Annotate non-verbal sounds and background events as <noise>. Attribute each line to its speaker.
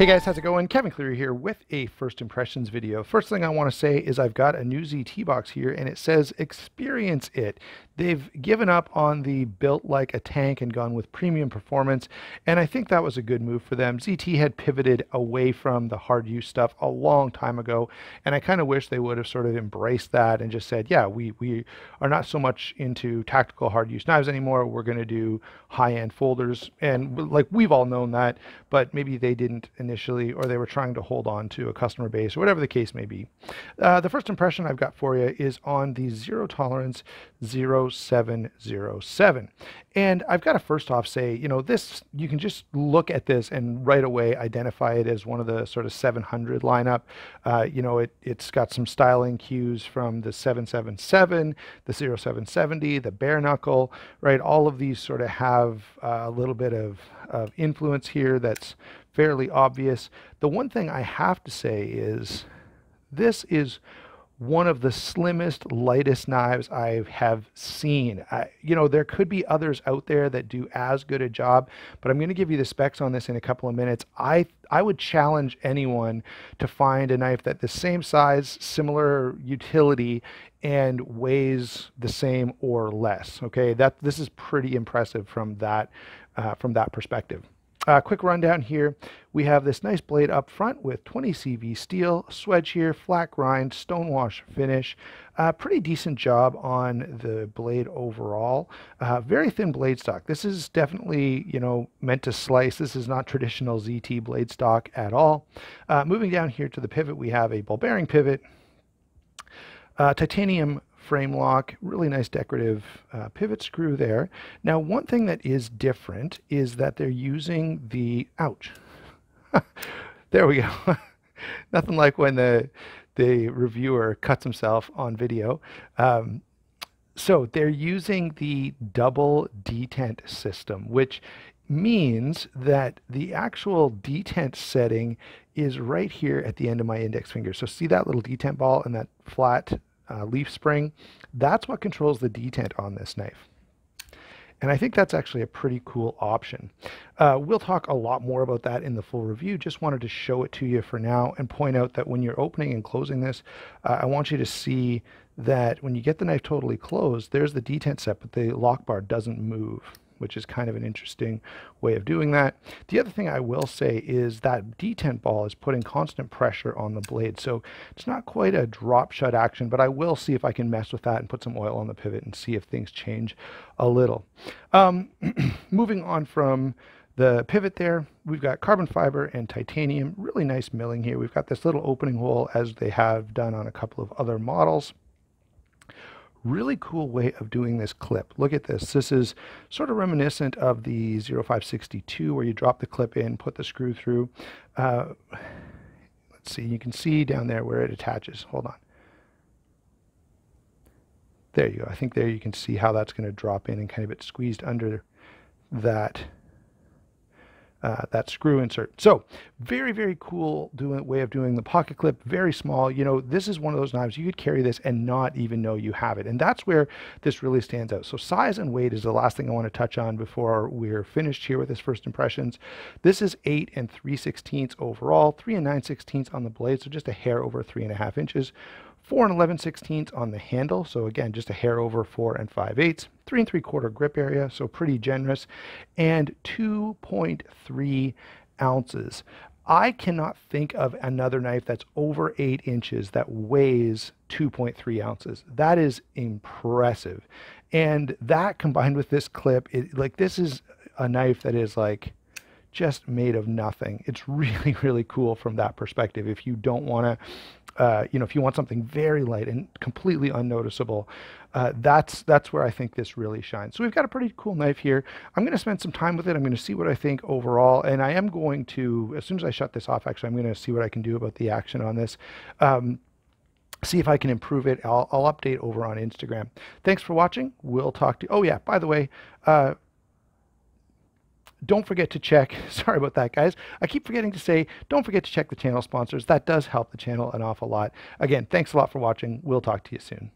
Speaker 1: Hey guys, how's it going? Kevin Cleary here with a first impressions video. First thing I want to say is I've got a new ZT box here and it says experience it. They've given up on the built like a tank and gone with premium performance and I think that was a good move for them. ZT had pivoted away from the hard use stuff a long time ago and I kind of wish they would have sort of embraced that and just said, yeah, we, we are not so much into tactical hard use knives anymore. We're going to do high end folders and like we've all known that, but maybe they didn't initially, or they were trying to hold on to a customer base, or whatever the case may be. Uh, the first impression I've got for you is on the Zero Tolerance 0707. And I've got to first off say, you know, this, you can just look at this and right away identify it as one of the sort of 700 lineup. Uh, you know, it, it's got some styling cues from the 777, the 0770, the bare knuckle, right? All of these sort of have uh, a little bit of, of influence here that's fairly obvious. The one thing I have to say is this is one of the slimmest, lightest knives I have seen. I, you know, there could be others out there that do as good a job, but I'm going to give you the specs on this in a couple of minutes. I I would challenge anyone to find a knife that the same size, similar utility, and weighs the same or less. Okay, that this is pretty impressive from that uh, from that perspective. Uh, quick rundown here. We have this nice blade up front with 20 CV steel, swedge here, flat grind, stonewash finish. Uh, pretty decent job on the blade overall. Uh, very thin blade stock. This is definitely, you know, meant to slice. This is not traditional ZT blade stock at all. Uh, moving down here to the pivot, we have a ball bearing pivot. Uh, titanium frame lock, really nice decorative uh, pivot screw there. Now, one thing that is different is that they're using the, ouch, <laughs> there we go. <laughs> Nothing like when the, the reviewer cuts himself on video. Um, so they're using the double detent system, which means that the actual detent setting is right here at the end of my index finger. So see that little detent ball and that flat uh, leaf spring. That's what controls the detent on this knife. And I think that's actually a pretty cool option. Uh, we'll talk a lot more about that in the full review. Just wanted to show it to you for now and point out that when you're opening and closing this, uh, I want you to see that when you get the knife totally closed, there's the detent set, but the lock bar doesn't move which is kind of an interesting way of doing that. The other thing I will say is that detent ball is putting constant pressure on the blade. So it's not quite a drop shut action, but I will see if I can mess with that and put some oil on the pivot and see if things change a little. Um, <clears throat> moving on from the pivot there, we've got carbon fiber and titanium, really nice milling here. We've got this little opening hole as they have done on a couple of other models. Really cool way of doing this clip. Look at this. This is sort of reminiscent of the 0562 where you drop the clip in, put the screw through. Uh, let's see, you can see down there where it attaches. Hold on. There you go. I think there you can see how that's going to drop in and kind of get squeezed under that uh, that screw insert. So very, very cool doing, way of doing the pocket clip, very small. You know, this is one of those knives, you could carry this and not even know you have it. And that's where this really stands out. So size and weight is the last thing I want to touch on before we're finished here with this first impressions. This is 8 and 3 16ths overall, 3 and 9 16ths on the blade, so just a hair over 3.5 inches. 4 and 11 16ths on the handle, so again, just a hair over 4 and 5 eighths, 3 and 3 quarter grip area, so pretty generous, and 2.3 ounces. I cannot think of another knife that's over 8 inches that weighs 2.3 ounces. That is impressive. And that combined with this clip, it, like this is a knife that is like just made of nothing. It's <laughs> really, really cool from that perspective. If you don't want to uh, you know, if you want something very light and completely unnoticeable, uh, that's that's where I think this really shines. So we've got a pretty cool knife here. I'm going to spend some time with it. I'm going to see what I think overall, and I am going to, as soon as I shut this off, actually, I'm going to see what I can do about the action on this. Um, see if I can improve it. I'll, I'll, update over on Instagram. Thanks for watching. We'll talk to you. Oh yeah, by the way, uh, don't forget to check, <laughs> sorry about that, guys. I keep forgetting to say, don't forget to check the channel sponsors. That does help the channel an awful lot. Again, thanks a lot for watching. We'll talk to you soon.